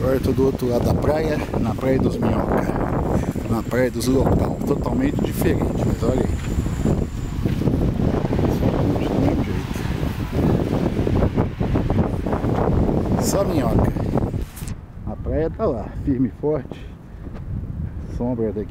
Agora eu tô do outro lado da praia, na praia dos minhoca. Na praia dos local, totalmente diferente, mas olha aí. Só do mesmo jeito. Só minhoca. A praia tá lá, firme e forte. Sombra daqui.